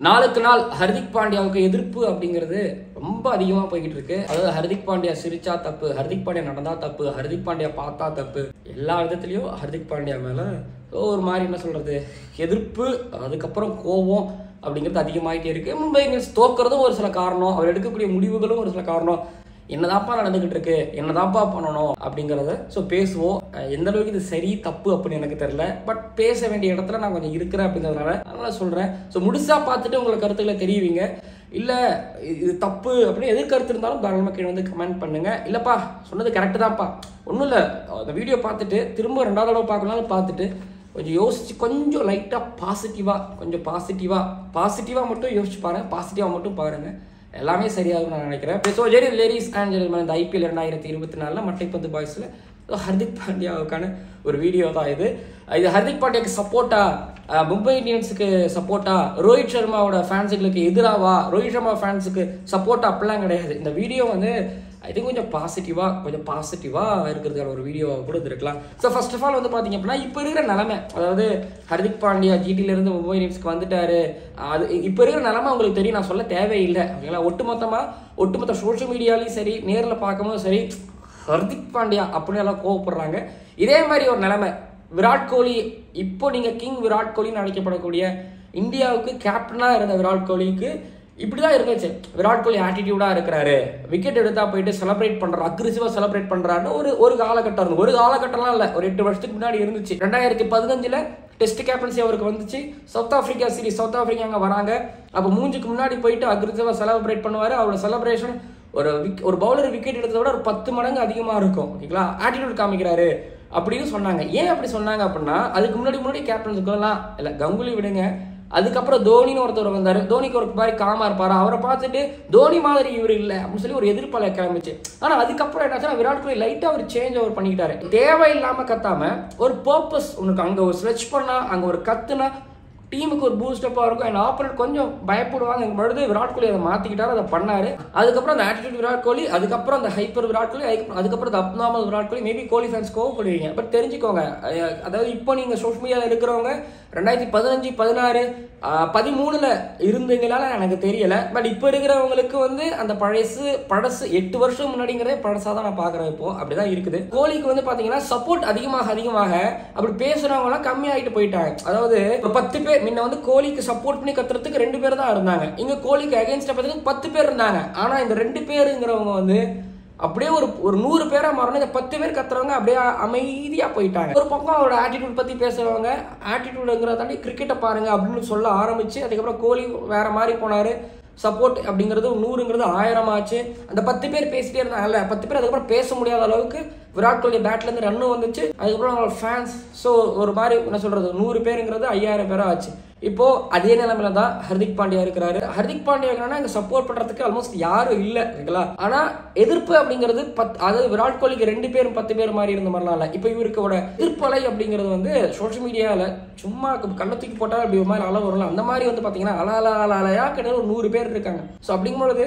நாளுக்கு நாள் ஹர்திக் பாண்டியாவுக்கு எதிர்ப்பு அப்படிங்கிறது ரொம்ப அதிகமாக போய்கிட்டு இருக்கு அதாவது ஹர்திக் பாண்டியா சிரிச்சா தப்பு ஹர்திக் பாண்டியா நடந்தா தப்பு ஹர்திக் பாண்டியா பார்த்தா தப்பு. எல்லா விதத்துலேயும் ஹர்திக் பாண்டியா மேலே ஒரு மாதிரி என்ன சொல்கிறது எதிர்ப்பு அதுக்கப்புறம் கோபம் அப்படிங்கிறது அதிகமாகிட்டே இருக்குது மும்பை இந்தியன்ஸ் தோக்கிறதும் ஒரு சில காரணம் அவர் எடுக்கக்கூடிய முடிவுகளும் ஒரு சில காரணம். என்னதாப்பா நடந்துகிட்டு இருக்கு என்னதாப்பா பண்ணணும்? அப்படிங்கிறத ஸோ பேசுவோம். எந்த அளவுக்கு இது சரி தப்பு அப்படின்னு எனக்கு தெரியல. பட் பேச வேண்டிய இடத்துல நான் கொஞ்சம் இருக்கிறேன் அப்படிங்கிறதுனால அதனால சொல்றேன். ஸோ முழுசா பார்த்துட்டு உங்களை கருத்துக்களை தெரிவிங்க. இல்லை இது தப்பு அப்படின்னு எது கருத்து இருந்தாலும் தாராளமாக கீழே வந்து கமெண்ட் பண்ணுங்க. இல்லைப்பா சொன்னது கரெக்டு தான்ப்பா. ஒன்றும் இல்லை. அந்த வீடியோ பார்த்துட்டு திரும்ப ரெண்டாவது தடவை பார்க்கணும்னாலும் பார்த்துட்டு கொஞ்சம் யோசிச்சு கொஞ்சம் லைட்டாக பாசிட்டிவாக கொஞ்சம் பாசிட்டிவாக பாசிட்டிவாக மட்டும் யோசிச்சு பாருங்க. பாசிட்டிவாக மட்டும் பாருங்க. எல்லாமே சரியாகும் நான் நினைக்கிறேன். ஸோ ஜெரி லேடிஸ் அண்ட் ஜென்டில்மேன் இந்த ஐபிஎல் ரெண்டாயிரத்தி இருபத்தி நாலில் மட்டைப்பந்து பாய்ஸில் ஹர்திக் பாண்டியாவுக்கான ஒரு வீடியோ தான் இது. இது ஹர்திக் பாண்டியாக்கு சப்போர்ட்டா மும்பை இந்தியன்ஸுக்கு சப்போர்ட்டா ரோஹித் சர்மாவோட ஃபேன்ஸுகளுக்கு எதிராவா? ரோஹித் சர்மா ஃபேன்ஸுக்கு சப்போர்ட்டா அப்படிலாம் கிடையாது. இந்த வீடியோ வந்து இது கொஞ்சம் பாசிட்டிவாக கொஞ்சம் பாசிட்டிவாக இருக்கிறதுக்கான ஒரு வீடியோ இருந்திருக்கலாம் ஸோ ஃபர்ஸ்ட் ஆஃப் ஆல் வந்து பார்த்தீங்க அப்படின்னா இப்போ இருக்கிற நிலமை அதாவது ஹர்திக் பாண்டியா ஜிடிலேருந்து மும்பை இண்டியன்ஸ்க்கு வந்துட்டாரு. அது இப்போ இருக்கிற நிலமை உங்களுக்கு தெரியும். நான் சொல்ல தேவையில்லை. ஓகேங்களா? ஒட்டுமொத்தமாக ஒட்டுமொத்த சோஷியல் மீடியாலையும் சரி நேரில் பார்க்கும்போது சரி ஹர்திக் பாண்டியா அப்படின்னு எல்லாம் கோவப்படுறாங்க. இதே மாதிரி ஒரு நிலைமை. விராட் கோலி இப்போ நீங்கள் கிங் விராட் கோலின்னு அழைக்கப்படக்கூடிய இந்தியாவுக்கு கேப்டனாக இருந்த விராட் கோலிக்கு இப்படி தான் இருந்துச்சு. விராட் கோலி ஆட்டிடியூடாக இருக்கிறாரு. விக்கெட் எடுத்தா போயிட்டு செலிப்ரேட் பண்றாரு அக்ரிசிவாக செலிப்ரேட் பண்ணுறாருன்னு ஒரு ஒரு காலகட்டம். இருந்து ஒரு காலகட்டம்லாம் இல்லை. ஒரு எட்டு வருஷத்துக்கு முன்னாடி இருந்துச்சு. ரெண்டாயிரத்தி பதினஞ்சில் டெஸ்ட் கேப்டன்சி அவருக்கு வந்துச்சு. South Africa series South Africa அங்கே வராங்க. அப்போ மூஞ்சுக்கு முன்னாடி போயிட்டு அக்ரிசிவாக செலிப்ரேட் பண்ணுவார். அவரோட செலிப்ரேஷன் ஒரு விக் ஒரு பவுலர் விக்கெட் எடுத்ததை விட ஒரு பத்து மடங்கு அதிகமாக இருக்கும். ஓகேங்களா? ஆட்டிடியூட் காமிக்கிறாரு. அப்படின்னு சொன்னாங்க. ஏன் அப்படி சொன்னாங்க அப்படின்னா அதுக்கு முன்னாடி முன்னாடி கேப்டன்ஸுக்கெல்லாம் இல்லை கங்குலி விடுங்க. அதுக்கப்புறம் தோனின்னு ஒருத்தர் வந்தார். தோனிக்கு ஒரு மாதிரி காமா இருப்பார். அவரை பார்த்துட்டு தோனி மாதிரி இவர் இல்லை அப்படின்னு சொல்லி ஒரு எதிர்ப்பாளர் கிளம்பிச்சு. ஆனால் அதுக்கப்புறம் என்னாச்சுன்னா விராட் கோலி லைட்டாக ஒரு சேஞ்ச் அவர் பண்ணிக்கிட்டாரு. தேவையில்லாமல் கத்தாம ஒரு பர்பஸ் உனக்கு அங்கே ஒரு ஸ்ட்ரெச் பண்ணா அங்கே ஒரு கத்துனா டீமுக்கு ஒரு பூஸ்டப்பாக இருக்கும். அண்ட் ஆப்பரேட் கொஞ்சம் பயப்படுவாங்க. பொழுது விராட் கோலி அதை மாற்றிக்கிட்டாரு அதை பண்ணாரு. அதுக்கப்புறம் அந்த ஆட்டிடியூட் விராட் கோலி அதுக்கப்புறம் அந்த ஹைப்பர் விராட் கோலி அதுக்கப்புறம் அதுக்கப்புறம் அந்த abnormal Virat Kohli. Maybe Kohli fans கோவப்படுவீங்க. But தெரிஞ்சுக்கோங்க. அதாவது இப்போ நீங்கள் சோஷியல் மீடியாவில் இருக்கிறவங்க ரெண்டாயிரத்தி பதினஞ்சு பதினாறு பதிமூணில் இருந்தீங்களால எனக்கு தெரியலை. பட் இப்போ இருக்கிறவங்களுக்கு வந்து அந்த பழசு பழசு எட்டு வருஷம் முன்னாடிங்கிறதே பழசாக தான் நான் பார்க்குறேன் இப்போ. அப்படிதான் இருக்குது. கோலிக்கு வந்து பார்த்தீங்கன்னா சப்போர்ட் அதிகமாக அதிகமாக அப்படி பேசுகிறவங்களாம் கம்மியாயிட்டு போயிட்டாங்க. அதாவது இப்போ பத்து பேர் முன்ன வந்து கோலிக்கு சப்போர்ட் பண்ணி கத்துறதுக்கு ரெண்டு பேர் தான் இருந்தாங்க. இங்கே கோலிக்கு அகேன்ஸ்டாக பார்த்தீங்கன்னா பத்து பேர் இருந்தாங்க. ஆனால் இந்த ரெண்டு பேருங்கிறவங்க வந்து அப்படியே ஒரு ஒரு நூறு பேரா மாறணும். இந்த பத்து பேர் கத்துறவங்க அப்படியே அமைதியா போயிட்டாங்க. ஒரு பக்கம் அவரோட ஆட்டிடியூட் பத்தி பேசுறவங்க ஆட்டிடியூடுங்கிறத தாண்டி கிரிக்கெட்டை பாருங்க அப்படின்னு சொல்ல ஆரம்பிச்சு அதுக்கப்புறம் கோலி வேற மாதிரி போனாரு. சப்போர்ட் அப்படிங்கிறது நூறுங்கிறது ஆயிரம் ஆச்சு. அந்த பத்து பேர் பேசிட்டே இருந்தாங்கல்ல பத்து பேர் அதுக்கப்புறம் பேச முடியாத அளவுக்கு விராட் கோலி பேட்ல இருந்து ரன்னு வந்துச்சு. அதுக்கப்புறம் அவங்களோட ஃபேன்ஸ் ஸோ ஒரு மாதிரி என்ன சொல்றது நூறு பேருங்கிறது ஐயாயிரம் பேரா ஆச்சு. இப்போ அதே நிலைமையில தான் ஹர்திக் பாண்டியா இருக்கிறாரு. ஹர்திக் பாண்டியா என்னன்னா இங்க சப்போர்ட் பண்றதுக்கு ஆல்மோஸ்ட் யாரும் இல்ல இருக்குங்களா ஆனா எதிர்ப்பு அப்படிங்கிறது பத் அதாவது விராட் கோலிக்கு ரெண்டு பேரும் பத்து பேர் மாதிரி இருந்த மாதிரிலாம் இல்ல இப்போ இவருக்கோட எதிர்ப்பலை அப்படிங்கிறது வந்து சோஷியல் மீடியால சும்மா கண்ணை தூக்கி போட்டா அப்படி ஒரு மாதிரி அளவு வரும்ல அந்த மாதிரி வந்து பாத்தீங்கன்னா அல அல அல அலையா கிட்ட ஒரு நூறு பேர் இருக்காங்க. ஸோ அப்படிங்கும்பொழுது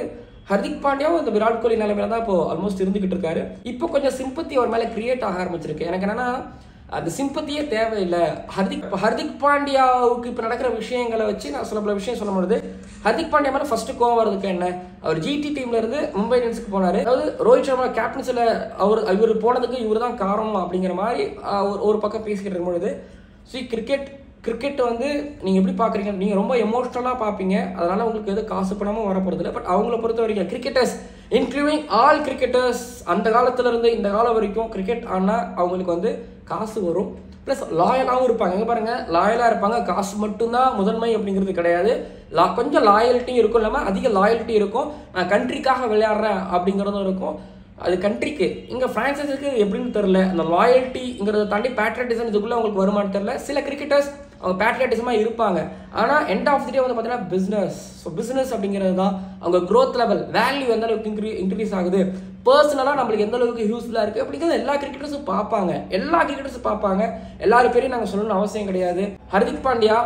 ஹர்திக் பாண்டியாவும் இந்த விராட் கோலி நிலைமையில தான் இப்போ ஆல்மோஸ்ட் இருந்துகிட்டு இருக்காரு. இப்போ கொஞ்சம் சிம்பத்தி அவர் மேல கிரியேட் ஆக ஆரம்பிச்சிருக்கு. எனக்கு என்னன்னா அந்த சிம்பத்தியே தேவையில்லை. ஹர்திக் ஹர்திக் பாண்டியாவுக்கு இப்போ நடக்கிற விஷயங்களை வச்சு நான் சில பல விஷயம் சொல்ல முடியுது. ஹர்திக் பாண்டியா மேலே ஃபர்ஸ்ட் கோவம் வரதுக்கு என்ன? அவர் ஜிடி டீம்ல இருந்து மும்பை இந்தியன்ஸுக்கு போனார். அதாவது ரோஹித் சர்மா கேப்டன்ஸில் அவர் இவர் போனதுக்கு இவர் தான் காரணம் அப்படிங்கிற மாதிரி ஒரு ஒரு பக்கம் பேசிக்கிட்டு இருக்கும் பொழுது ஸோ கிரிக்கெட் கிரிக்கெட் வந்து நீங்கள் எப்படி பார்க்குறீங்க நீங்கள் ரொம்ப எமோஷ்னலாக பார்ப்பீங்க அதனால உங்களுக்கு எதுவும் காசு பணமும் வர போகிறது இல்லை பட் அவங்கள பொறுத்த வரைக்கும் கிரிக்கெட்டர்ஸ் இன்க்ளூடிங் ஆல் கிரிக்கெட்டர்ஸ் அந்த காலத்துலேருந்து இந்த காலம் வரைக்கும் கிரிக்கெட் ஆனால் அவங்களுக்கு வந்து காசு வரும். ப்ளஸ் லாயலாகவும் இருப்பாங்க. எங்கே பாருங்கள் லாயலாக இருப்பாங்க. காசு மட்டும்தான் முதன்மை அப்படிங்கிறது கிடையாது. லா கொஞ்சம் லாயல்ட்டி இருக்கும் இல்லாமல் அதிக லாயல்ட்டி இருக்கும். நான் கண்ட்ரிக்காக விளையாடுறேன் அப்படிங்கிறதும் இருக்கும். அது கண்ட்ரிக்கு இங்கே ஃப்ரான்சைஸுக்கு எப்படின்னு தெரில அந்த லாயல்ட்டிங்கிறத தாண்டி பேட்ரட்டிசம் இதுக்குள்ளே உங்களுக்கு வருமானு தெரில சில கிரிக்கெட்டர்ஸ் அவங்க பேட்ரியாட்டிசமாக இருப்பாங்க. ஆனால் எண்ட் ஆஃப் தி டே வந்து பார்த்தீங்கன்னா பிஸ்னஸ் ஸோ பிஸ்னஸ் அப்படிங்கிறது தான் அவங்க க்ரோத் லெவல் வேல்யூ எந்த அளவுக்கு இன்க்ரீ இன்க்ரீஸ் ஆகுது? பர்சனலாக நம்மளுக்கு எந்த அளவுக்கு யூஸ்ஃபுல்லாக இருக்குது அப்படிங்கிறது எல்லா கிரிக்கெட்டர்ஸும் பார்ப்பாங்க. எல்லா கிரிக்கெட்டர்ஸும் பார்ப்பாங்க. எல்லாரு பேரையும் நாங்கள் சொல்லணும்னு அவசியம் கிடையாது. ஹர்திக் பாண்டியா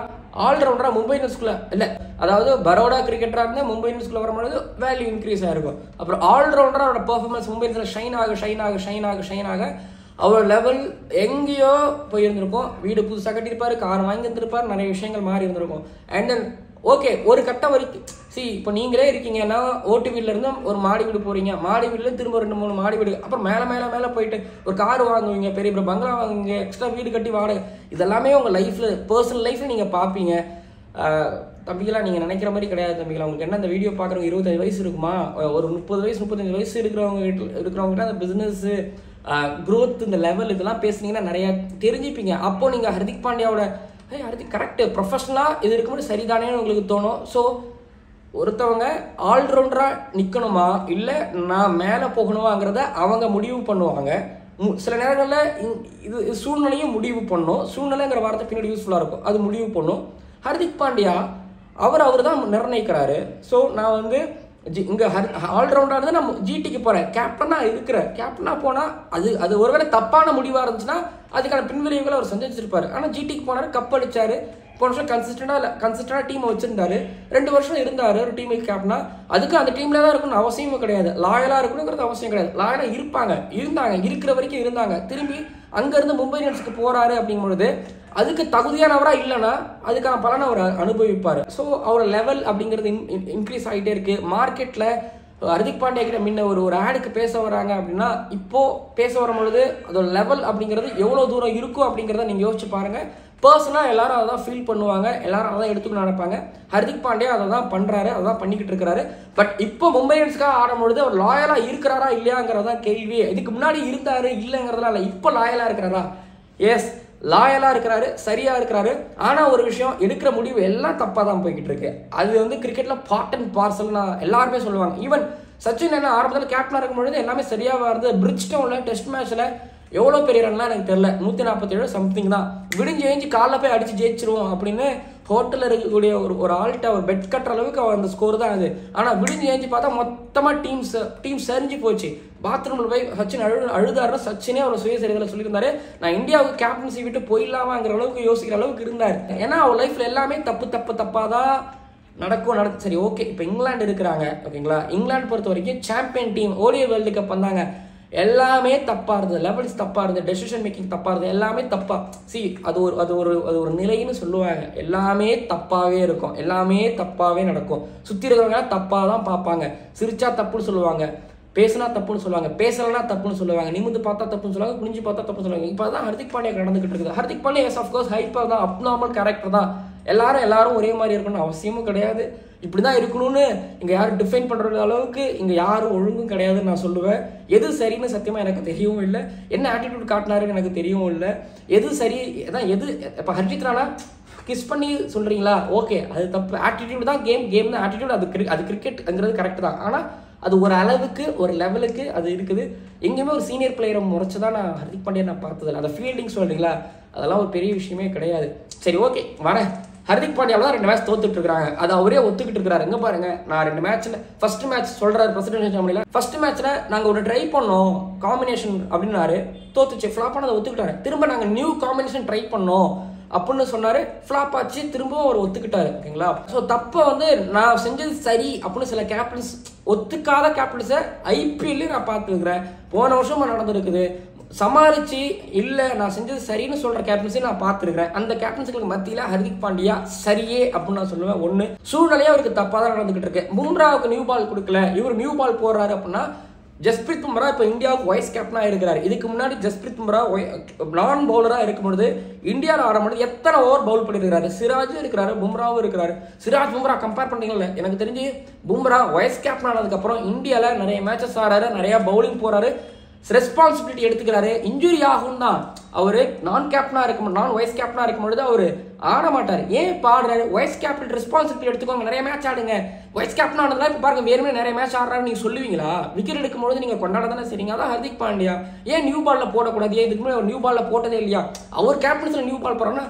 ஆல்ரவுண்டராக மும்பை இந்தியன்ஸ்குள்ள இல்லை அதாவது பரோடா கிரிக்கெட்டராக இருந்தால் மும்பை இந்தியன்ஸ்குள்ள வரும்பொழுது வேல்யூ இன்க்ரீஸ் ஆகிருக்கும் அப்புறம் ஆல்ரவுண்டராக அவரோட பர்ஃபார்மன்ஸ் மும்பை இந்தியன்ஸ்ல ஷைன் ஆக ஷைன் ஆக ஷைன் ஆக ஷைன் ஆக அவரோட லெவல் எங்கேயோ போயிருந்திருக்கும். வீடு புதுசாக கட்டியிருப்பார் கார் வாங்கி இருந்திருப்பார் நிறைய விஷயங்கள் மாறி இருந்திருக்கும். அண்ட் தென் ஓகே ஒரு கட்டம் வரைக்கும் சி இப்போ நீங்களே இருக்கீங்கன்னா ஓட்டு வீட்ல ஒரு மாடி வீடு போகிறீங்க மாடி வீடுல திரும்ப ரெண்டு மூணு மாடி வீடு அப்புறம் மேலே மேலே மேலே போயிட்டு ஒரு கார் வாங்குவீங்க பெரிய பெரிய பங்களா வாங்குவீங்க எக்ஸ்ட்ரா வீடு கட்டி வாடகை. இதெல்லாமே உங்கள் லைஃப்பில் பர்சனல் லைஃப்பில் நீங்கள் பார்ப்பீங்க. ஆஹ் தம்பிகளா நீங்கள் நினைக்கிற மாதிரி கிடையாது தம்பிகளா. உங்களுக்கு என்ன இந்த வீடியோ பார்க்குறவங்க இருபத்தஞ்சு வயசு இருக்குமா? ஒரு முப்பது வயசு முப்பத்தஞ்சு வயசு இருக்கிறவங்க கிட்ட- இருக்கிறவங்ககிட்ட அந்த பிஸ்னஸ்ஸு க்ரோத் இந்த லெவல் இதெல்லாம் பேசுனீங்கன்னா நிறைய தெரிஞ்சுப்பீங்க. அப்போ நீங்கள் ஹர்திக் பாண்டியாவோட ஏய் ஹர்திக் கரெக்ட் ப்ரொஃபஷனலாக இது இருக்கும்போது சரிதானேன்னு உங்களுக்கு தோணும். ஸோ ஒருத்தவங்க ஆல்ரவுண்டராக நிற்கணுமா இல்லை நான் மேலே போகணுமாங்கிறத அவங்க முடிவு பண்ணுவாங்க. மு- சில நேரங்களில் இது சூழ்நிலையும் முடிவு பண்ணும். சூழ்நிலைங்கிற வார்த்தை பின்னாடி யூஸ்ஃபுல்லாக இருக்கும். அது முடிவு பண்ணும். ஹர்திக் பாண்டியா அவர் அவர் தான் நிர்ணயிக்கிறாரு. ஸோ நான் வந்து ஜி இங்கே ஹர் ஆல்ரவுண்டானது நான் ஜிடிக்கு போகிறேன் கேப்டனாக இருக்கிறேன் கேப்டனாக போனால் அது அது ஒருவேளை தப்பான முடிவாக இருந்துச்சுன்னா அதுக்கான பின்விளைவுகளை அவர் சந்திச்சிருப்பார் ஆனால் ஜிடிக்கு போனார் கப் அடித்தார் போன வருஷம் கன்சிஸ்டண்டாக கன்சிஸ்டண்டாக டீமை வச்சுருந்தாரு. ரெண்டு வருஷம் இருந்தார் ஒரு டீமுக்கு கேப்டனா அதுக்கு அந்த டீமில் தான் இருக்கணும்னு அவசியமும் கிடையாது. லாயலாக இருக்கணுங்கிறது அவசியம் கிடையாது. லாயலாக இருப்பாங்க. இருந்தாங்க. இருக்கிற வரைக்கும் இருந்தாங்க. திரும்பி அங்கேருந்து மும்பை இந்தியன்ஸுக்கு போகிறாரு அப்படிங்கும் பொழுது அதுக்கு தகுதியானவராக இல்லைன்னா அதுக்கான பலனை அவர் அனுபவிப்பார். ஸோ அவரோட லெவல் அப்படிங்கிறது இன்க்ரீஸ் ஆகிட்டே இருக்குது மார்க்கெட்டில் ஹர்திக் பாண்டியா கிட்ட முன்ன ஒரு ஒரு ஆடுக்கு பேச வராங்க அப்படின்னா இப்போது பேச வரும்பொழுது அதோட லெவல் அப்படிங்கிறது எவ்வளோ தூரம் இருக்கும் அப்படிங்கிறத நீங்கள் யோசிச்சு பாருங்கள் பர்சனாக எல்லாரும் அதை தான் ஃபீல் பண்ணுவாங்க. எல்லாரும் அதை தான் எடுத்துக்கணும் நினைப்பாங்க. ஹர்திக் பாண்டியா அதை தான் பண்ணுறாரு அதை தான் பண்ணிக்கிட்டு இருக்கிறாரு. பட் இப்போ மும்பை இந்தியன்ஸ்க்காக ஆடும்பொழுது அவர் லாயலாக இருக்கிறாரா இல்லையாங்கிறதா கேள்வி. இதுக்கு முன்னாடி இருந்தாரு இல்லைங்கிறதுலாம் இல்லை இப்போ லாயலாக இருக்கிறாரா? எஸ் லாயலாக இருக்கிறாரு சரியாக இருக்கிறாரு. ஆனால் ஒரு விஷயம் எடுக்கிற முடிவு எல்லாம் தப்பாக தான் போய்கிட்டு இருக்கு. அது வந்து கிரிக்கெட்டில் பார்ட் அண்ட் பார்சல் எல்லாருமே சொல்லுவாங்க. ஈவன் சச்சின் என்ன ஆரம்பத்தில் கேப்டனாக இருக்கும்பொழுது எல்லாமே சரியாக வருது பிரிட்ஜ் டவுனில் டெஸ்ட் மேட்ச்சில் எவ்வளோ பெரிய ரன்லாம் எனக்கு தெரியல. நூற்றி நாற்பத்தேழு சம்திங் தான். விடிஞ்சு ஏஞ்சி காலைல போய் அடிச்சு ஜெயிச்சிருவோம் அப்படின்னு ஹோட்டலில் இருக்கக்கூடிய ஒரு ஒரு ஆள்கிட்ட அவர் பெட் கட்டுற அளவுக்கு அவன் அந்த ஸ்கோர் தான் அது. ஆனால் விடிஞ்சு ஏஞ்சி பார்த்தா மொத்தமாக டீம்ஸ் டீம் சரிஞ்சு போச்சு. பாத்ரூமில் போய் சச்சின் அழு அழுதாருன்னு சச்சினே அவர் சுயசரிதில் சொல்லியிருந்தாரு. நான் இந்தியாவுக்கு கேப்டன்சி விட்டு போயிடலாமாங்கிற அளவுக்கு யோசிக்கிற அளவுக்கு இருந்தார். ஏன்னா அவர் லைஃப்ல எல்லாமே தப்பு தப்பு தப்பாக தான் நடக்கும் நடக்கும். சரி ஓகே இப்போ இங்கிலாந்து இருக்கிறாங்க ஓகேங்களா இங்கிலாந்து பொறுத்த வரைக்கும் சாம்பியன் டீம் ஓடிய வேர்ல்டு கப் வந்தாங்க. எல்லாமே தப்பாக இருந்தது. லெவல்ஸ் தப்பாக இருந்தது. டெசிஷன் மேக்கிங் தப்பாக இருந்தது. எல்லாமே தப்பாக சி அது ஒரு அது ஒரு அது ஒரு நிலைன்னு சொல்லுவாங்க. எல்லாமே தப்பாகவே இருக்கும். எல்லாமே தப்பாகவே நடக்கும். சுற்றி இருக்கிறவங்க தப்பாக தான் பார்ப்பாங்க. சிரிச்சா தப்புன்னு சொல்லுவாங்க. பேசினா தப்புன்னு சொல்லுவாங்க. பேசலனா தப்புன்னு சொல்லுவாங்க. நிமிந்து பார்த்தா தப்புன்னு சொல்லுவாங்க. குனிஞ்சு பார்த்தா தப்புன்னு சொல்லுவாங்க. இப்போ தான் ஹர்திக் பாண்டியா நடந்துகிட்டு இருக்குது. Hardik Pandya yes of course hyper தான் அப்நார்மல் கேரக்டர் தான். எல்லாரும் எல்லாரும் ஒரே மாதிரி இருக்கணும் அவசியமும் கிடையாது. இப்படி தான் இருக்கணும்னு இங்கே யாரும் டிஃபைன் பண்ணுற அளவுக்கு இங்கே யாரும் ஒழுங்கும் கிடையாதுன்னு நான் சொல்லுவேன். எது சரின்னு சத்தியமாக எனக்கு தெரியவும் இல்லை. என்ன ஆட்டிடியூட் காட்டினாருன்னு எனக்கு தெரியவும் இல்லை. எது சரி அதான் எது இப்போ ஹர்ஜித் ராணா கிஸ் பண்ணி சொல்கிறீங்களா ஓகே அது தப்பு. ஆட்டிடியூட் தான் கேம் கேம் தான் ஆட்டிடியூட் அது கிரி அது கிரிக்கெட்ங்கிறது கரெக்ட் தான். ஆனால் அது ஒரு அளவுக்கு ஒரு லெவலுக்கு அது இருக்குது. எங்கேயுமே ஒரு சீனியர் பிளேயரை முறைச்சு தான் நான் ஹர்திக் பாண்டியா நான் பார்த்ததில்ல. அந்த ஃபீல்டிங் சொல்கிறீங்களா அதெல்லாம் ஒரு பெரிய விஷயமே கிடையாது. சரி ஓகே வரேன். ஹர்திக் பாண்டியாவில் தான் ரெண்டு மேட்ச் தோத்துட்டு இருக்காங்க அது அவரே ஒத்துக்கிட்டு இருக்காரு. எங்க பாருங்க நான் ரெண்டு மேட்ச்ல ஃபர்ஸ்ட் மேட்ச் சொல்றாரு பிரசிடென்ட் ஃபேமிலியில் ஃபர்ஸ்ட் மேட்ச்ல நாங்க ஒரு ட்ரை பண்ணோம். காம்பினேஷன் அப்படின்னாரு. தோத்துச்சு. ஃபிளாப் ஆனதை ஒத்துக்கிட்டாரு. திரும்ப நாங்க நியூ காம்பினேஷன் ட்ரை பண்ணோம் அப்படின்னு சொன்னாரு. ஃபிளாப் ஆச்சு. திரும்பவும் அவர் ஒத்துக்கிட்டாரு. ஓகேங்களா? ஸோ தப்பை வந்து நான் செஞ்சது சரி அப்படின்னு சில கேப்டன்ஸ் ஒத்துக்காத கேப்டன்ஸை ஐபிஎல்லையும் நான் பார்த்துருக்குறேன். போன வருஷமா நடந்திருக்குது. சமாளிச்சு இல்லை நான் செஞ்சது சரின்னு சொல்கிற கேப்டன்ஸையும் நான் பார்த்துருக்கிறேன். அந்த கேப்டன்ஸுக்கு மத்தியில் ஹர்திக் பாண்டியா சரியே அப்படின்னு நான் சொல்லுவேன். ஒன்று சூழ்நிலையே அவருக்கு தப்பாக தான் நடந்துகிட்டு இருக்கு பும்ராவுக்கு நியூ பால் கொடுக்கல. இவர் நியூ பால் போடுறாரு அப்படின்னா ஜஸ்பிரித் பும்ரா இப்போ இந்தியாவுக்கு வைஸ் கேப்டனாக இருக்கிறார். இதுக்கு முன்னாடி ஜஸ்பிரித் பும்ரா நான் பவுலராக இருக்கும்பொழுது இந்தியாவில் ஆடும்பொழுது எத்தனை ஓவர் பவுல் பண்ணியிருக்காரு சிராஜும் இருக்கிறாரு பும்ராவும் இருக்கிறாரு. சிராஜ் பும்ரா கம்பேர் பண்ணீங்கல்ல எனக்கு தெரிஞ்சு பும்ரா வைஸ் கேப்டன் ஆனதுக்கப்புறம் இந்தியாவில் நிறைய மேட்சஸ் ஆடுறாரு நிறையா பவுலிங் போகிறாரு ரெஸ்பான்சிபிலிட்டி எடுத்துக்கிறாரு. இன்ஜுரி ஆகும் தான். அவரு நான் கேப்டனா இருக்கும் நான் வைஸ் கேப்டனா இருக்கும் பொழுது அவரு ஆட மாட்டார். ஏன் இப்போ ஆடுறாரு? வைஸ் கேப்டன் ரெஸ்பான்சிபிலிட்டி எடுத்துக்கோங்க. நிறைய மேட்ச் ஆடுங்க. வைஸ் கேப்டன் ஆனதுலாம் இப்போ பாருங்க வேறுமே நிறைய மேட்ச் ஆடுறாரு நீங்க சொல்லுவீங்களா? விக்கெட் எடுக்கும்பொழுது நீங்கள் நீங்க கொண்டாட தானே சரிங்க அதான் ஹர்திக் பாண்டியா. ஏன் நியூ பால்ல போடக்கூடாது? ஏன் இதுக்கு முன்னாடி அவர் நியூ பால்ல போட்டதே இல்லையா? அவர் கேப்டன்ஸ்ல நியூ பால் போறோம்னா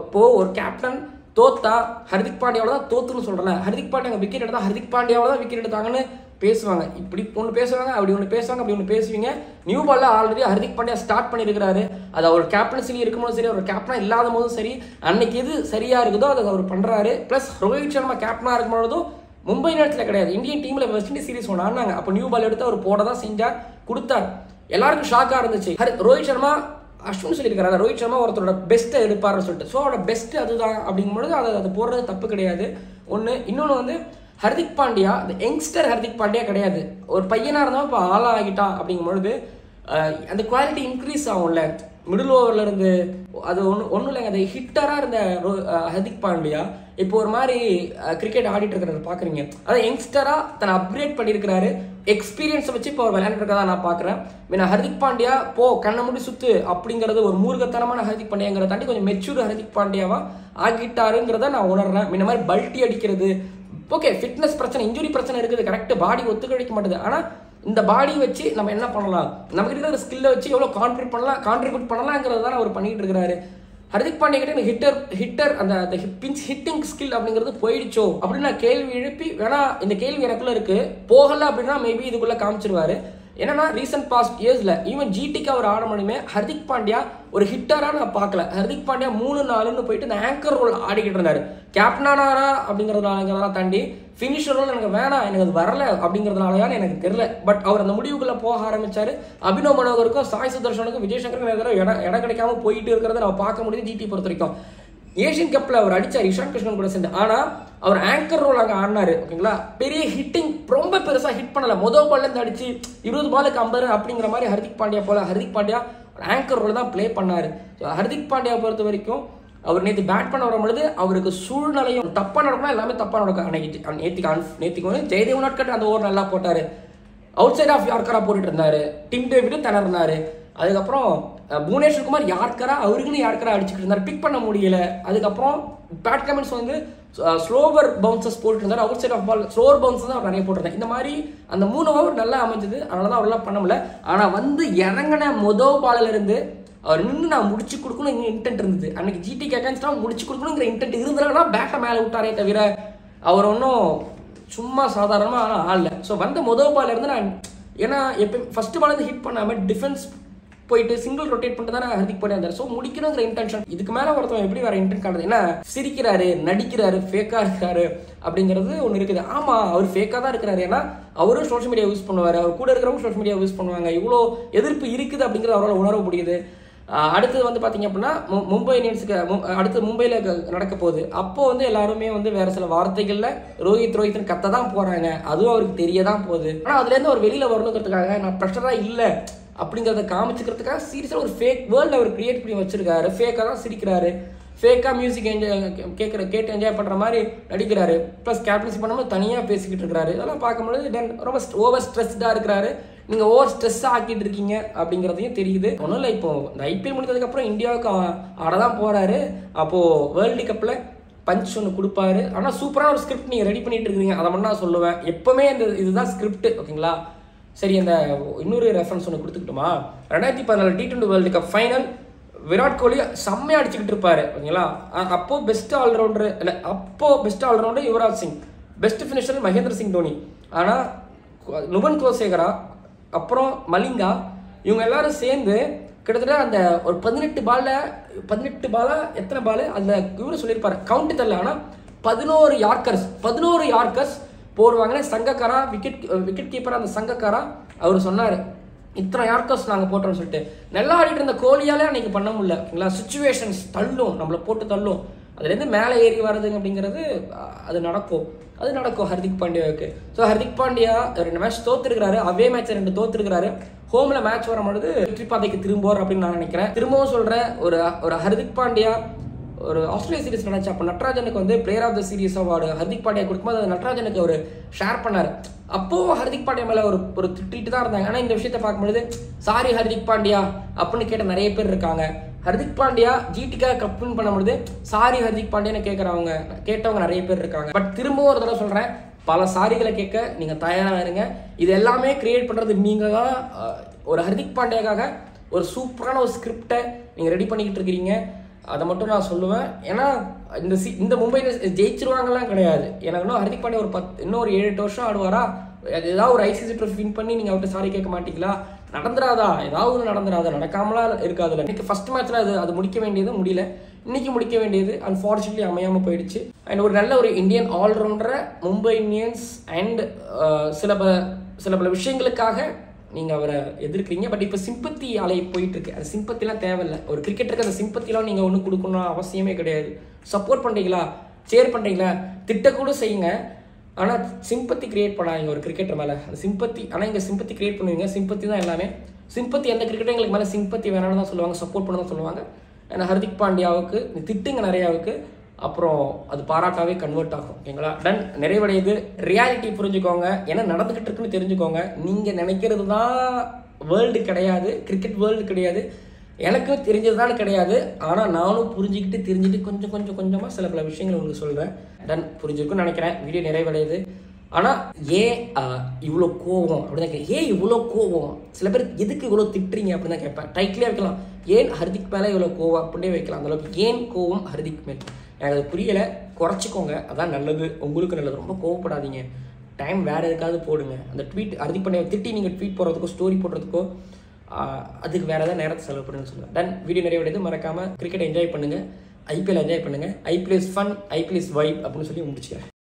இப்போ ஒரு கேப்டன் தோத்தா ஹர்திக் பாண்டியாவோட தான் தோத்துன்னு சொல்றேன் ஹர்திக் பாண்டியா விக்கெட் எடுத்தா ஹர்திக் பாண்டியாவோட தான் விக்கெட் எடுத்தாங்கன்னு பேசுவாங்க. இப்படி ஒன்று பேசுவாங்க அப்படி ஒன்று பேசுவாங்க அப்படி ஒன்று பேசுவீங்க. நியூ பால்ல ஆல்ரெடி ஹர்திக் பாண்டியா ஸ்டார்ட் பண்ணியிருக்கிறாரு. அது அவர் கேப்டன்சிலி இருக்கும்போது சரி அவர் கேப்டனா இல்லாத போதும் சரி அன்னைக்கு எது சரியா இருக்குதோ அதை அவர் பண்றாரு. பிளஸ் ரோஹித் சர்மா கேப்டனா இருக்கும்பொழுதும் மும்பை நேரத்தில் கிடையாது. இந்தியன் டீம்ல வெஸ்ட் இண்டீஸ் சீரிஸ் ஒன்று ஆனாங்க அப்போ நியூ பால் எடுத்து அவர் போட தான் செஞ்சார் கொடுத்தார். எல்லாருக்கும் ஷாக்கா இருந்துச்சு. ரோஹித் சர்மா அஸ்வின் சொல்லியிருக்காரு ரோஹித் சர்மா ஒருத்தரோட பெஸ்ட்டை எடுப்பார்னு சொல்லிட்டு. ஸோ அவரோட பெஸ்ட் அதுதான். அப்படிங்கும்பொழுது அதை அதை போடுறது தப்பு கிடையாது. ஒன்று இன்னொன்று வந்து ஹர்திக் பாண்டியா இந்த யங்ஸ்டர் ஹர்திக் பாண்டியா கிடையாது. ஒரு பையனாக இருந்தால் இப்போ ஆளாக ஆகிட்டான் அப்படிங்கும் பொழுது அந்த குவாலிட்டி இன்க்ரீஸ் ஆகும்ல. மிடில் ஓவரில் இருந்து அது ஒன்று ஒன்றும் இல்லைங்க. அது ஹிட்டராக இருந்த ரோ- ஹர்திக் பாண்டியா இப்போ ஒரு மாதிரி கிரிக்கெட் ஆடிட்டு இருக்கிறத பார்க்குறீங்க அதாவது யங்ஸ்டராக தன்னை அப்கிரேட் பண்ணியிருக்கிறாரு. எக்ஸ்பீரியன்ஸை வச்சு இப்போ அவர் விளையாண்டுருக்கதா நான் பார்க்குறேன் மீனா ஹர்திக் பாண்டியா போ கண்ணை முடி சுத்து அப்படிங்கிறது ஒரு மூர்கத்தனமான ஹர்திக் பாண்டியாங்கிறத தாண்டி கொஞ்சம் மெச்சூர் ஹர்திக் பாண்டியாவாக ஆகிட்டாருங்கிறத நான் உணர்றேன். இந்த மாதிரி பல்ட்டி அடிக்கிறது ஓகே ஃபிட்னஸ் பிரச்சனை இன்ஜுரி பிரச்சனை இருக்குது கரெக்ட் பாடி ஒத்துக்கழிக்க மாட்டுது. ஆனால் இந்த பாடி வச்சு நம்ம என்ன பண்ணலாம்? நமக்கு இருக்கிற ஸ்கில்லை வச்சு எவ்வளோ கான்ட்ரிபியூட் பண்ணலாம் கான்ட்ரிபியூட் பண்ணலாங்கிறது தான் அவர் பண்ணிட்டு இருக்கிறாரு. ஹர்திக் பாண்டிய கிட்ட ஹிட்டர் ஹிட்டர் அந்த அந்த பிஞ்ச் ஹிட்டிங் ஸ்கில் அப்படிங்கிறது போயிடுச்சோ? அப்படின்னு நான் கேள்வி எழுப்பி வேணா இந்த கேள்வி எனக்குள்ள இருக்கு. போகல அப்படின்னா மேபி இதுக்குள்ள காமிச்சிருவாரு. என்னன்னா ரீசெண்ட் பாஸ்ட் இயர்ஸில் ஈவன் ஜிடிக்கு அவர் ஆட ஹர்திக் பாண்டியா ஒரு ஹிட்டராக நான் பார்க்கல. ஹர்திக் பாண்டியா மூணு நாலுன்னு போயிட்டு இந்த ஆங்கர் ரோல் ஆடிக்கிட்டு இருந்தார். கேப்டனானாரா அப்படிங்கிறதுனால தாண்டி ஃபினிஷர் ரோல் எனக்கு வேணாம் எனக்கு அது வரல அப்படிங்கிறதுனாலயான்னு எனக்கு தெரியல. பட் அவர் அந்த முடிவுக்குள்ளே போக ஆரம்பிச்சார். அபினவ் மனோகருக்கும் சாய் சுதர்ஷனுக்கும் விஜய் சங்கருக்கும் இடம் இடம் கிடைக்காம போயிட்டு இருக்கிறத நம்ம பார்க்க முடியுது ஜிடி பொறுத்த வரைக்கும். ஏஷியன் கப்பில் அவர் அடித்தார் இஷான் கிருஷ்ணன் கூட சேர்ந்து. ஆனால் அவர் ஆங்கர் ரோல் அங்கே ஆடினாரு ஓகேங்களா பெரிய ஹிட்டிங் ரொம்ப பெருசாக ஹிட் பண்ணலை. மொதல் பால்லேருந்து அடித்து அடிச்சு இருபது பாலுக்கு ஐம்பது அப்படிங்கிற மாதிரி ஹர்திக் பாண்டியா போல ஹர்திக் பாண்டியா ஒரு ஆங்கர் ரோல் தான் ப்ளே பண்ணார். ஸோ ஹர்திக் பாண்டியா பொறுத்த வரைக்கும் அவர் நேற்று பேட் பண்ண வரும்பொழுது அவருக்கு சூழ்நிலையும் தப்பாக நடக்கணும் எல்லாமே தப்பாக நடக்கும். அன்னைக்கு நேற்றுக்கு நேற்றுக்கு வந்து ஜெயதேவ் நாட்கட் அந்த ஓவர் நல்லா போட்டார். அவுட் சைட் ஆஃப் யார்கரா போட்டுட்டு இருந்தார். டிம் டேவிடும் திணறினார். அதுக்கப்புறம் புவனேஸ்வர் குமார் யார்கரா அவருக்குன்னு யார்கரா அடிச்சுட்டு இருந்தார். பிக் பண்ண முடியல. அதுக்கப்புறம் பேட் கமெண்ட்ஸ் வந்து slower bounces போட்டுருந்தார் outside off ball slower bounces தான் அவர் நிறைய போட்டிருந்தார். இந்த மாதிரி அந்த மூணு ஓவர் நல்லா அமைஞ்சது. அதனால தான் அவரெல்லாம் பண்ண முடியல. ஆனால் வந்து இறங்கின மொதல் பாலில் இருந்து அவர் நின்று நான் முடிச்சு கொடுக்கணும் இன்டென்ட் இருந்தது. அன்னைக்கு ஜிடி அகேன்ஸ்டாக முடிச்சு கொடுக்கணுங்கிற இன்டென்ட் இருந்ததுனா பேட்டை மேலே விட்டாரே தவிர அவர் ஒன்றும் சும்மா சாதாரணமாக ஆனால் ஆடல ஸோ வந்த மொதல் பால்ல இருந்து நான் ஏன்னா எப்போ ஃபஸ்ட்டு பால் வந்து ஹிட் பண்ணாமல் டிஃபென்ஸ் போயிட்டு சிங்கிள் ரொட்டேட் பண்ணிட்டு தான் ஹர்திக் பாண்டியா இருந்தார் ஸோ முடிக்கணுங்கிற இன்டென்ஷன் இதுக்கு மேலே ஒருத்தவன் எப்படி வேற இன்டென்ட் காட்டுது ஏன்னா சிரிக்கிறாரு நடிக்கிறாரு ஃபேக்காக இருக்காரு அப்படிங்கிறது ஒன்று இருக்குது. ஆமாம் அவர் ஃபேக்காக தான் இருக்கிறாரு. ஏன்னா அவரும் சோஷியல் மீடியா யூஸ் பண்ணுவார். அவர் கூட இருக்கிறவங்க சோஷியல் மீடியா யூஸ் பண்ணுவாங்க. இவ்வளோ எதிர்ப்பு இருக்குது அப்படிங்கிறது அவரால் உணர முடியுது. அடுத்தது வந்து பார்த்தீங்க அப்படின்னா மும்பை இந்தியன்ஸுக்கு மு- அடுத்து மும்பையில் நடக்க போகுது. அப்போ வந்து எல்லாருமே வந்து வேற சில வார்த்தைகளில் ரோஹித் ரோஹித்னு கத்த தான் போகிறாங்க அதுவும் அவருக்கு தெரிய தான் போகுது. ஆனால் அதுலேருந்து அவர் வெளியில் வரணுங்கிறதுக்காக நான் ப்ரெஷராக இல்லை. அப்படிங்கிறத காமிச்சுக்கிறதுக்காக சீரியஸாக ஒரு ஃபேக் வேர்ல்டு அவர் கிரியேட் பண்ணி வச்சிருக்காரு. ஃபேக்காக தான் சிரிக்கிறாரு. ஃபேக்காக மியூசிக் என்ஜாய் கேட்குற கேட்டு என்ஜாய் பண்ணுற மாதிரி நடிக்கிறாரு. ப்ளஸ் கேப்டன்சி பண்ணாமல் தனியாக பேசிக்கிட்டு இருக்கிறாரு. இதெல்லாம் பார்க்கும்பொழுது தென் ரொம்ப ஓவர் ஸ்ட்ரெஸ்டாக இருக்கிறாரு. நீங்கள் ஓவர் ஸ்ட்ரெஸ் ஆக்கிட்டு இருக்கீங்க அப்படிங்கிறதையும் தெரியுது. ஒன்றும் இல்லை இப்போ இந்த ஐபிஎல் முடிஞ்சதுக்கப்புறம் இந்தியாவுக்கு ஆட தான் போகிறாரு அப்போது வேர்ல்டு கப்பில் பஞ்ச் ஒன்று கொடுப்பாரு. ஆனால் சூப்பரான ஒரு ஸ்கிரிப்ட் நீங்கள் ரெடி பண்ணிட்டு இருக்கீங்க. அதை மட்டும் நான் சொல்லுவேன். எப்போவுமே இந்த இதுதான் ஸ்கிரிப்ட் ஓகேங்களா சரி அந்த இன்னொரு ரெஃபரன்ஸ் ஒன்று கொடுத்துக்கிட்டுமா? ரெண்டாயிரத்தி பதினாலு T twenty world cup final Virat Kohli செம்மையாக அடிச்சுக்கிட்டு இருப்பாரு ஓகேங்களா? அப்போ பெஸ்ட் ஆல்ரவுண்டர் இல்லை அப்போ best allrounder Yuvraj Singh. Best finisher Mahendra Singh Dhoni. ஆனால் நுவன் குலசேகரா அப்புறம் மலிங்கா இவங்க எல்லாரும் சேர்ந்து கிட்டத்தட்ட அந்த ஒரு பதினெட்டு பால்ல பதினெட்டு பாலா எத்தனை பால் அந்த இவரு சொல்லியிருப்பாரு கவுண்ட் தெரியல ஆனால் பதினோரு யார்க்கர்ஸ் பதினோரு யார்க்கர்ஸ் போடுவாங்கன்னு சங்கக்காரா விக்கெட் விக்கெட் கீப்பர் அந்த சங்கக்காரா அவர் சொன்னார் இத்தனை யார்க்கர்ஸ் நாங்கள் போட்டோம்னு சொல்லிட்டு. நல்லா ஆடிட்டு இருந்த கோலியாலே அன்னைக்கு பண்ண முடியல. ஓகேங்களா சுச்சுவேஷன்ஸ் தள்ளும் நம்மளை போட்டு தள்ளும். அதுலேருந்து மேலே ஏறி வர்றது அப்படிங்கிறது அது நடக்கும். அது நடக்கும் ஹர்திக் பாண்டியாவுக்கு. ஸோ ஹர்திக் பாண்டியா ரெண்டு மேட்ச் தோத்துருக்கிறாரு. அவே மேட்ச் ரெண்டு தோத்துருக்கிறாரு. ஹோம்ல மேட்ச் வரும்பொழுது வெற்றி பாதைக்கு திரும்புவார் அப்படின்னு நான் நினைக்கிறேன். திரும்பவும் சொல்கிறேன் ஒரு ஒரு ஹர்திக் பாண்டியா ஒரு ஆஸ்திரேலியா சீரிஸ் நடந்துச்சு. அப்போ நட்ராஜனுக்கு வந்து player of the series award Hardik Pandya கொடுக்கும்போது அது நட்ராஜனுக்கு ஒரு ஷேர் பண்ணார். அப்போ ஹர்திக் பாண்டியா மேலே ஒரு ஒரு திட்டிட்டு தான் இருந்தாங்க. ஆனால் இந்த விஷயத்தை பார்க்கும்பொழுது சாரி ஹர்திக் பாண்டியா அப்படின்னு கேட்ட நிறைய பேர் இருக்காங்க. ஹர்திக் பாண்டியா ஜிடிக்காக கப் வின் பண்ணும்பொழுது சாரி ஹர்திக் பாண்டியான்னு கேட்குறவங்க கேட்டவங்க நிறைய பேர் இருக்காங்க. பட் திரும்பவும் ஒரு தடவை சொல்கிறேன் பல சாரிகளை கேட்க நீங்கள் தயாராக இருங்க. இது எல்லாமே கிரியேட் பண்ணுறது நீங்கள் தான் ஒரு ஹர்திக் பாண்டியாக்காக ஒரு சூப்பரான ஒரு ஸ்கிரிப்டை நீங்கள் ரெடி பண்ணிக்கிட்டு இருக்கிறீங்க. அதை மட்டும் நான் சொல்லுவேன். ஏன்னா இந்த சி இந்த மும்பை ஜெயிச்சிருவாங்கலாம் கிடையாது. எனக்கு இன்னும் ஹர்திக் பாண்டியா ஒரு பத்து இன்னும் ஒரு ஏழு எட்டு வருஷம் ஆடுவாரா? ஏதாவது ஒரு ஐசிசி ட்ரோஃபி வின் பண்ணி நீங்கள் அவர்கிட்ட சாரி கேட்க மாட்டீங்களா? நடந்துராதா? ஏதாவது ஒன்று நடந்துராதா? நடக்காமலாம் இருக்காதுல்ல. இன்றைக்கி ஃபர்ஸ்ட் மேட்ச்சில் அது அது முடிக்க வேண்டியது முடியல. இன்னைக்கு முடிக்க வேண்டியது அன்ஃபார்ச்சுனேட்லி அமையாமல் போயிடுச்சு. அண்ட் ஒரு நல்ல ஒரு இந்தியன் ஆல்ரவுண்டரை மும்பை இந்தியன்ஸ் அண்ட் சில பல சில பல விஷயங்களுக்காக நீங்கள் அவரை எதிர்க்கிறீங்க. பட் இப்போ சிம்பத்தி அலை போயிட்டுருக்கு. அந்த சிம்பத்திலாம் தேவையில்லை. ஒரு கிரிக்கெட்டருக்கு அந்த சிம்பத்திலாம் நீங்கள் ஒன்றும் கொடுக்கணும் அவசியமே கிடையாது. சப்போர்ட் பண்ணுறீங்களா சேர் பண்ணுறீங்களா திட்டக்கூட செய்யுங்க. ஆனால் சிம்பத்தி கிரியேட் பண்ணாதீங்க ஒரு கிரிக்கெட்டர் மேலே. அந்த சிம்பத்தி ஆனால் இங்கே சிம்பத்தி கிரியேட் பண்ணுவீங்க. சிம்பத்தி தான் எல்லாமே. சிம்பத்தி எந்த கிரிக்கெட்டும் எங்களுக்கு மேலே சிம்பத்தி வேணாம்னு தான் சொல்லுவாங்க. சப்போர்ட் பண்ண தான் சொல்லுவாங்க. ஏன்னா ஹர்திக் பாண்டியாவுக்கு திட்டுங்க நிறையாவுக்கு. அப்புறம் அது பாராட்டாவே கன்வெர்ட் ஆகும். ஓகேங்களா டன் நிறைவடையுது. ரியாலிட்டி புரிஞ்சுக்கோங்க. என்ன நடந்துகிட்டு இருக்குன்னு தெரிஞ்சுக்கோங்க. நீங்கள் நினைக்கிறது தான் வேர்ல்டு கிடையாது. கிரிக்கெட் வேர்ல்டு கிடையாது. எனக்கும் தெரிஞ்சதுதான் கிடையாது. ஆனால் நானும் புரிஞ்சுக்கிட்டு தெரிஞ்சுட்டு கொஞ்சம் கொஞ்சம் கொஞ்சமாக சில பல விஷயங்கள் உங்களுக்கு சொல்கிறேன் டன் புரிஞ்சிருக்கும்னு நினைக்கிறேன். வீடியோ நிறைவடையுது. ஆனால் ஏன் இவ்வளோ கோவம்? அப்படின்னு தான் ஏன் இவ்வளோ கோவம்? சில பேர் எதுக்கு இவ்வளோ திட்டுறீங்க? அப்படின்னு தான் கேட்பேன். டைட்லேயே வைக்கலாம் ஏன் ஹர்திக் மேலே இவ்வளோ கோவம்? அப்படியே வைக்கலாம். அந்தளவுக்கு ஏன் கோவம் ஹர்திக் மேல்? எனக்கு அது புரியலை. குறைச்சிக்கோங்க. அதான் நல்லது. உங்களுக்கு நல்லது. ரொம்ப கோவப்படாதீங்க. டைம் வேறு எதுக்காவது போடுங்க. அந்த ட்வீட் அறுதி பண்ண திட்டி நீங்கள் ட்வீட் போடுறதுக்கோ ஸ்டோரி போடுறதுக்கோ அதுக்கு வேறு ஏதாவது நேரத்தை செலவு பண்ணுன்னு சொல்லுங்கள் டன் வீடியோ நிறைவடையுது மறக்காமல் கிரிக்கெட் என்ஜாய் பண்ணுங்கள் ஐபிஎல் என்ஜாய் பண்ணுங்கள் IPL is fun IPL is vibe அப்படின்னு சொல்லி முடிச்சுக்கிறேன்.